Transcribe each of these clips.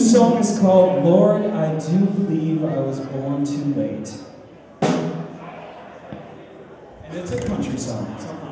Song is called Lord, I Do Believe I Was Born Too Late. And it's a country song.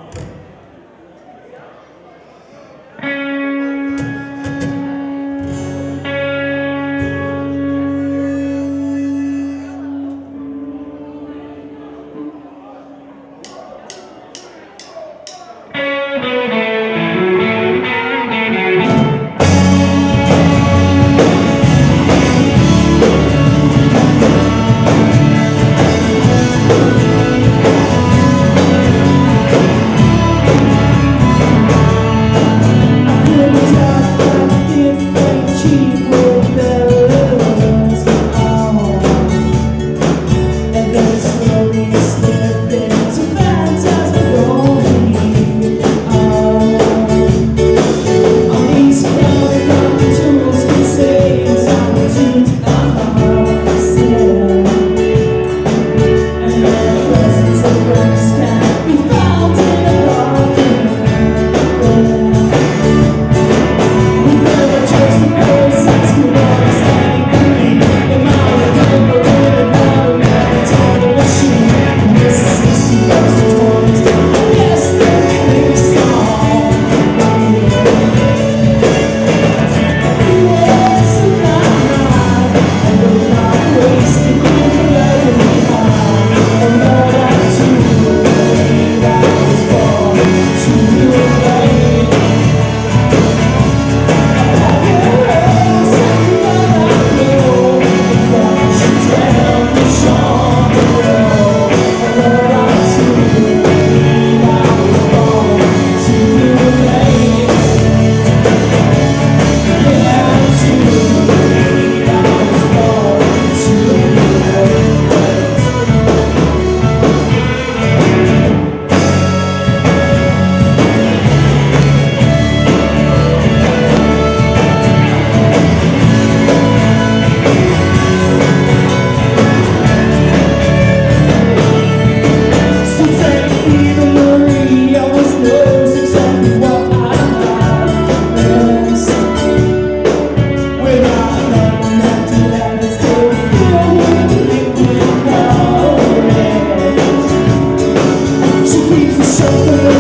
keeps us safe.